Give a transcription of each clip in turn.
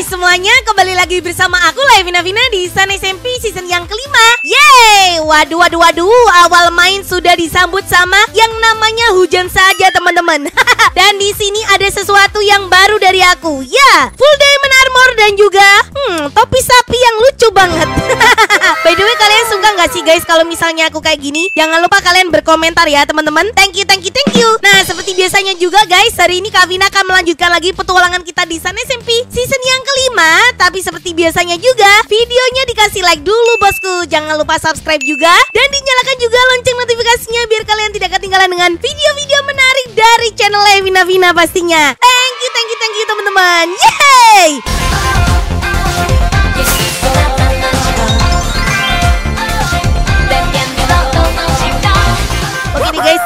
guys semuanya, kembali lagi bersama aku Levina Vina di Sun SMP season yang kelima. Yeay, waduh waduh waduh, awal main sudah disambut sama yang namanya hujan saja teman-teman. Dan di sini ada sesuatu yang baru dari aku. Ya, full diamond armor dan juga hmm, topi sapi yang lucu banget. By the way kalian suka nggak sih guys kalau misalnya aku kayak gini? Jangan lupa kalian berkomentar ya teman-teman. Thank you, thank you, thank you. Nah seperti biasanya juga guys, hari ini Kak Vina akan melanjutkan lagi petualangan kita di Sun SMP season yang kelima. Tapi seperti biasanya juga Videonya dikasih like dulu bosku. Jangan lupa subscribe juga. Dan dinyalakan juga lonceng notifikasinya Biar kalian tidak ketinggalan dengan video-video menarik Dari channel Vina Vina pastinya. Thank you, thank you, thank you teman-teman. Yeay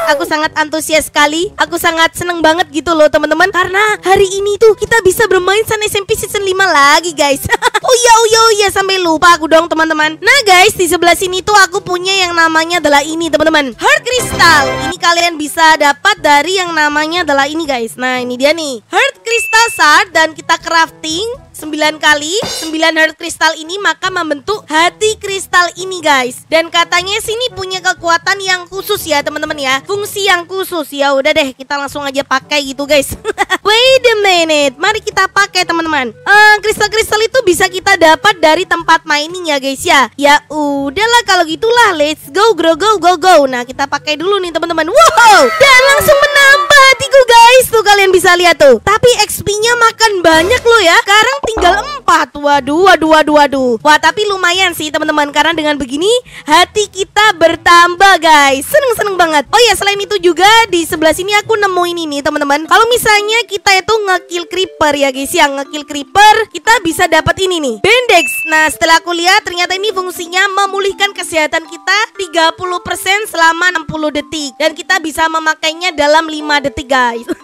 aku sangat antusias sekali. Aku sangat seneng banget gitu loh teman-teman karena hari ini tuh kita bisa bermain Sun SMP season 5 lagi guys. oh iya oh iya oh iya sampai lupa aku dong teman-teman. Nah guys, di sebelah sini tuh aku punya yang namanya adalah ini teman-teman. Heart Crystal. Ini kalian bisa dapat dari yang namanya adalah ini guys. Nah, ini dia nih. Heart Crystal Shard dan kita crafting 9 kali 9 heart kristal ini maka membentuk hati kristal ini guys. Dan katanya sini punya kekuatan yang khusus ya teman-teman ya. Fungsi yang khusus. Ya udah deh kita langsung aja pakai gitu guys. Wait a minute. Mari kita pakai teman-teman. Uh, kristal-kristal itu bisa kita dapat dari tempat mining ya guys ya. Ya udahlah kalau gitulah. Let's go go go go go. Nah kita pakai dulu nih teman-teman. Wow! Dan langsung menambah hatiku guys bisa lihat tuh. Tapi XP-nya makan banyak loh ya. Sekarang tinggal empat. Waduh, waduh, waduh, waduh. Wah, tapi lumayan sih teman-teman. Karena dengan begini hati kita bertambah guys. Seneng-seneng banget. Oh ya, selain itu juga di sebelah sini aku nemuin ini teman-teman. Kalau misalnya kita itu ngekill creeper ya guys Yang ngekill creeper kita bisa dapat ini nih. Bendex. Nah, setelah aku lihat ternyata ini fungsinya memulihkan kesehatan kita 30% selama 60 detik. Dan kita bisa memakainya dalam 5 detik guys.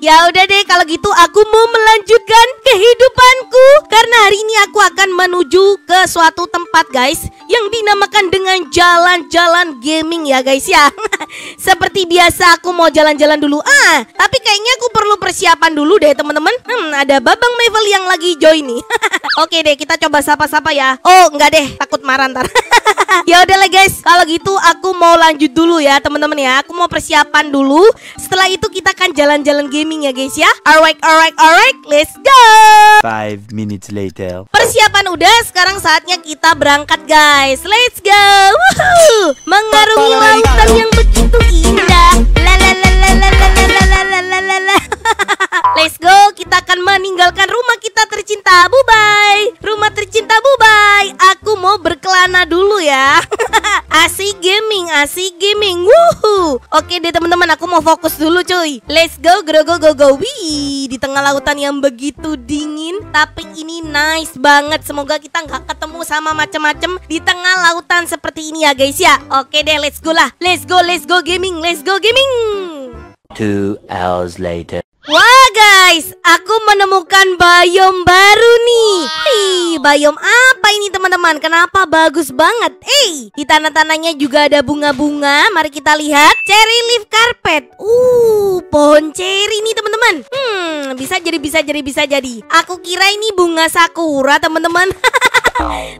Ya udah deh kalau gitu aku mau melanjutkan kehidupanku karena hari ini aku akan menuju ke suatu tempat guys yang dinamakan dengan jalan-jalan gaming ya guys ya. Seperti biasa aku mau jalan-jalan dulu. Ah, tapi kayaknya aku perlu persiapan dulu deh teman-teman. Hmm, ada Babang Mavel yang lagi join nih. Oke deh, kita coba sapa-sapa ya. Oh, enggak deh, takut marah ntar. ya udahlah guys, kalau gitu aku mau lanjut dulu ya teman-teman ya. Aku mau persiapan dulu. Setelah itu kita akan jalan-jalan gaming ya guys ya. Alright, alright, alright, let's go. Five minutes later. Persiapan udah, sekarang saatnya kita berangkat guys. Let's go. Woohoo. Mengarungi lautan yang begitu indah. La la la la la la la la la la. Let's go, kita akan meninggalkan rumah kita tercinta. Bye-bye. Rumah tercinta bye-bye. Aku mau berkelana dulu ya. asik gaming, asik gaming. Wuhu. Oke deh teman-teman, aku mau fokus dulu cuy. Let's go, go go go go. Wih, di tengah lautan yang begitu dingin, tapi ini nice banget. Semoga kita nggak ketemu sama macem-macem di tengah lautan seperti ini ya guys ya. Oke deh, let's go lah. Let's go, let's go gaming, let's go gaming. Two hours later. Wah guys, aku menemukan biom baru nih. Hei, biom apa ini teman-teman? Kenapa bagus banget? Eh, di tanah-tanahnya juga ada bunga-bunga. Mari kita lihat. Cherry leaf carpet. Uh, pohon cherry nih teman-teman. Hmm, bisa jadi bisa jadi bisa jadi. Aku kira ini bunga sakura teman-teman.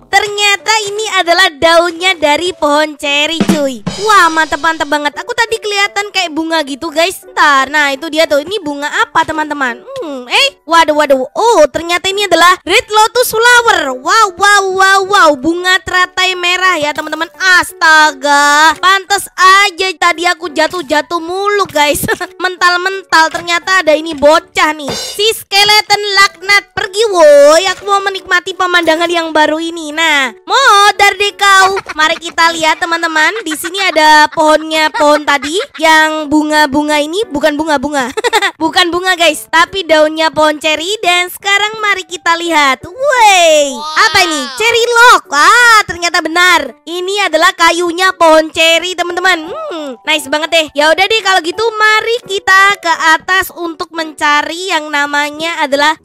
Ternyata ini adalah daunnya dari pohon cherry cuy. Wah mantep-mantep banget. Aku tadi kelihatan kayak bunga gitu guys. Ntar, nah itu dia tuh. Ini bunga apa teman-teman? Hmm, eh waduh waduh. Oh ternyata ini adalah red lotus flower. Wow wow wow wow. Bunga teratai merah ya teman-teman. Astaga. Pantes aja tadi aku jatuh-jatuh mulu guys. Mental-mental Ternyata ada ini bocah nih. Si skeleton laknat Pergi woi. Aku mau menikmati pemandangan yang baru ini. Nah modar deh kau. Mari kita lihat teman-teman. Di sini ada pohonnya pohon tadi Yang bunga-bunga ini Bukan bunga-bunga. Bukan bunga guys Tapi daunnya pohon cherry. Dan sekarang mari kita lihat. Wey Apa ini? Cherry lock. Ah ternyata benar. Ini adalah kayunya pohon cherry teman-teman. Hmm, Nice banget deh. Ya udah deh kalau gitu Mari kita ke atas Untuk mencari yang namanya adalah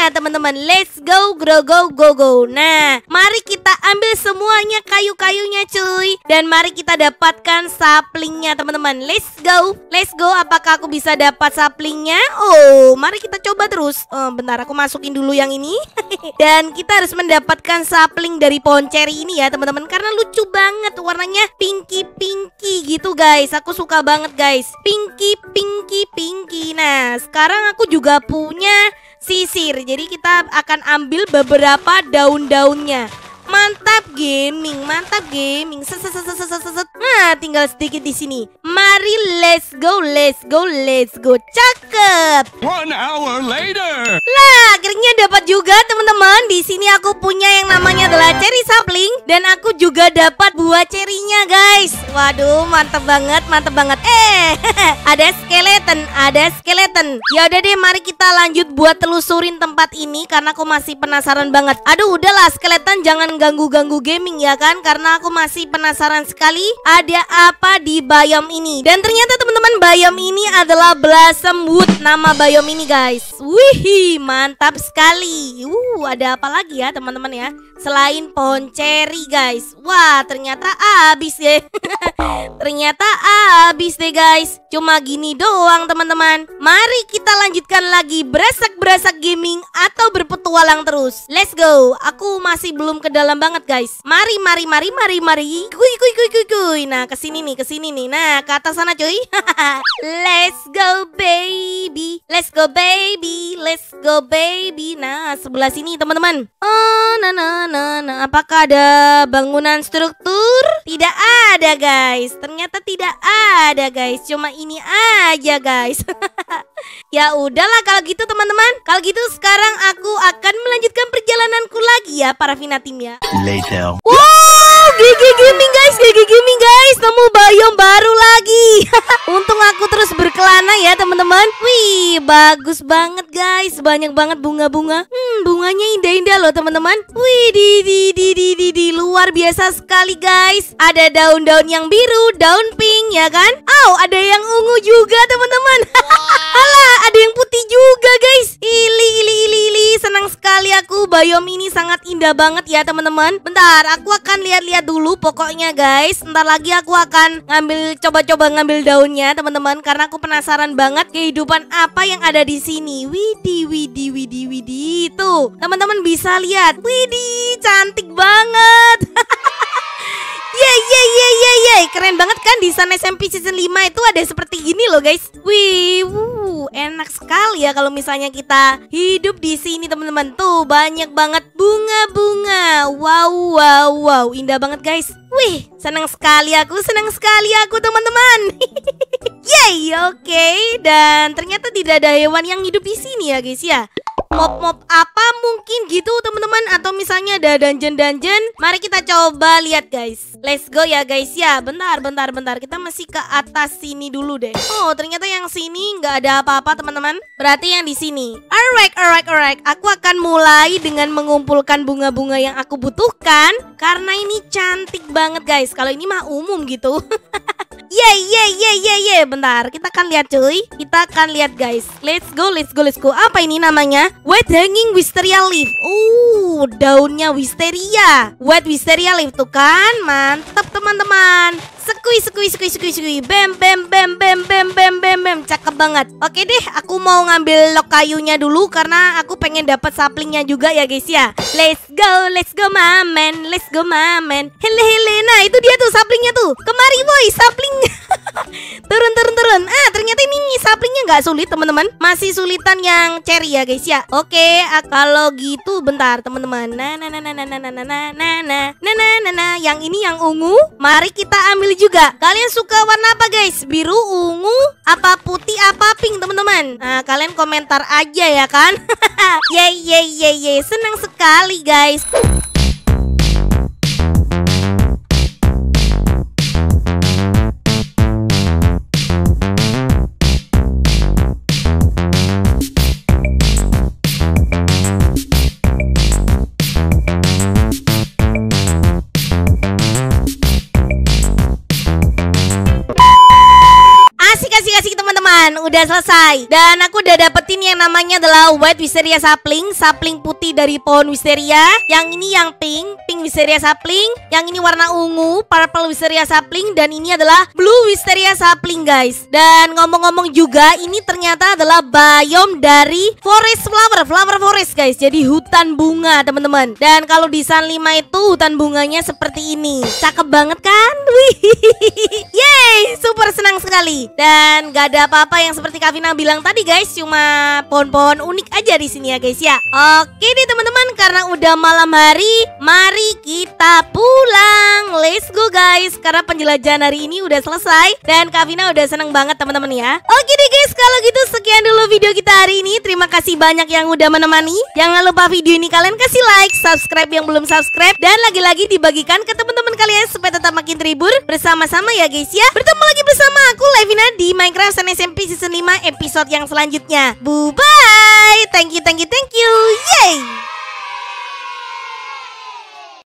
Saplingnya teman-teman. Let's go, go, go, go, go. Nah, mari kita ambil semuanya kayu-kayunya cuy. Dan mari kita dapatkan saplingnya teman-teman. Let's go, let's go. Apakah aku bisa dapat saplingnya? Oh, mari kita coba terus. Oh, bentar, aku masukin dulu yang ini. Dan kita harus mendapatkan sapling dari pohon ceri ini ya teman-teman. Karena lucu banget warnanya pinky-pinky gitu guys. Aku suka banget guys. Pinky, pinky, pinky. Nah, sekarang aku juga punya sisir. Jadi kita akan ambil beberapa daun-daunnya. Mantap gaming, mantap gaming. Set, set, set, set, set, set. Nah, tinggal sedikit di sini. Mari let's go, let's go, let's go. Cakep. One hour later. Lah, akhirnya dapat juga teman-teman. Di sini aku punya yang namanya adalah cherry sapling dan aku juga dapat buah cerinya, guys. Waduh, mantap banget, mantap banget. Eh, ada skeleton, ada skeleton. Ya udah deh, mari kita lanjut buat telusurin tempat ini karena aku masih penasaran banget. Aduh, udahlah skeleton jangan ganggu-ganggu gaming ya kan karena aku masih penasaran sekali ada apa di biom ini. Dan ternyata teman-teman biom ini adalah Blossom Wood nama biom ini guys. Wih, mantap sekali. Uh, ada apa lagi ya teman-teman ya? Selain pohon cherry guys. Wah, ternyata habis deh. ternyata habis deh guys. Cuma gini doang teman-teman. Mari kita lanjutkan lagi berasak-berasak gaming atau berpetualang terus. Let's go. Aku masih belum ke dalam banget guys. Mari, mari, mari, mari, mari. Kuy, kuy, kuy, kuy, kuy. Nah, ke sini nih, ke sini nih. Nah, ke atas sana cuy. Let's go baby. Let's go baby. Let's go baby. Nah, sebelah sini teman-teman. Oh, nah, nah, nah, nah. Apakah ada bangunan struktur? Tidak ada guys. Ternyata tidak ada guys. Cuma ini aja guys. ya udahlah kalau gitu teman-teman. Kalau gitu sekarang aku akan melanjutkan perjalananku lagi ya para Vina tim ya. Later. Wow, GG Gaming guys, GG Gaming guys, nemu biome baru lagi. Untung aku terus berkelana ya teman-teman. Wih, bagus banget guys, banyak banget bunga-bunga. Hmm, bunganya indah-indah loh teman-teman. Wih, di di di di di di luar biasa sekali guys. Ada daun-daun yang biru, daun pink ya kan? Oh, ada yang ungu juga teman-teman. Alah, ada yang putih juga guys. Ili ili ili ili, senang sekali aku. Biome ini sangat indah banget ya teman-teman. Bentar, aku akan lihat-lihat dulu pokoknya guys. Ntar lagi aku akan ngambil coba-coba ngambil daunnya teman-teman karena aku penasaran banget kehidupan apa yang ada di sini. Widih, widih, widih, widih. Tuh, teman-teman bisa lihat. Widih, cantik banget. Yeay, yeay, yeay, yeay, yeay. Keren banget kan di Sun SMP Season 5 itu ada seperti gini loh guys. Wih, wuh, enak sekali ya kalau misalnya kita hidup di sini teman-teman. Tuh banyak banget bunga-bunga. Wow, wow, wow. Indah banget guys. Wih, senang sekali aku, senang sekali aku teman-teman. Yeay, oke. Dan ternyata tidak ada hewan yang hidup di sini ya guys ya. Mob-mob apa mungkin gitu teman-teman? Atau misalnya ada dungeon-dungeon? Mari kita coba lihat guys. Let's go ya guys ya. Bentar, bentar, bentar. Kita masih ke atas sini dulu deh. Oh ternyata yang sini nggak ada apa-apa teman-teman. Berarti yang di sini. Alright, alright, alright. Aku akan mulai dengan mengumpulkan bunga-bunga yang aku butuhkan. Karena ini cantik banget guys. Kalau ini mah umum gitu Yeay, yeay, yeay, yeay, yeay Bentar, kita akan lihat cuy. Kita akan lihat guys. Let's go, let's go, let's go. Apa ini namanya? White hanging wisteria leaf Uh, daunnya wisteria. White wisteria leaf tuh kan? Mantap teman-teman Sekui, sekui, sekui, sekui, sekui. Bam, bam, bam, bam, bam, bam, bam, bam. Cakep banget. Oke deh, aku mau ngambil lok kayunya dulu Karena aku pengen dapat saplingnya juga ya guys ya. Let's go, let's go mamen Let's go mamen Hele, hele. Nah itu dia tuh saplingnya tuh. Kemari boy, sapling turun turun turun ah ternyata ini saplingnya nggak sulit teman-teman masih sulitan yang cherry ya guys ya oke ah, kalau gitu bentar teman-teman nah nah nah nah nah nah nah nah nah nah nah nah nah nah nah yang ini yang ungu mari kita ambil juga kalian suka warna apa guys biru ungu apa putih apa pink teman-teman nah kalian komentar aja ya kan ye ye ye ye senang sekali guys udah selesai. Dan aku udah dapetin yang namanya adalah White Wisteria sapling Sapling putih dari pohon Wisteria. Yang ini yang pink Pink Wisteria sapling. Yang ini warna ungu Purple Wisteria sapling. Dan ini adalah Blue Wisteria sapling guys. Dan ngomong-ngomong juga Ini ternyata adalah biome dari Forest flower Flower forest guys. Jadi hutan bunga teman-teman. Dan kalau di San 5 itu hutan bunganya seperti ini. Cakep banget kan? Wih. Senang sekali. Dan gak ada apa-apa yang seperti Kavina bilang tadi guys. Cuma pohon-pohon unik aja di sini ya guys ya. Oke deh teman-teman. Karena udah malam hari Mari kita pulang. Let's go guys. Karena penjelajahan hari ini udah selesai Dan Kavina udah seneng banget teman-teman ya. Oke deh guys. Kalau gitu sekian dulu video kita hari ini. Terima kasih banyak yang udah menemani. Jangan lupa video ini kalian kasih like Subscribe yang belum subscribe. Dan lagi-lagi dibagikan ke teman-teman kalian Supaya tetap makin terhibur Bersama-sama ya guys ya. Bertemu lagi bersama aku Levina di Minecraft Sun SMP Season 5 episode yang selanjutnya. Bye bye Thank you thank you thank you. Yay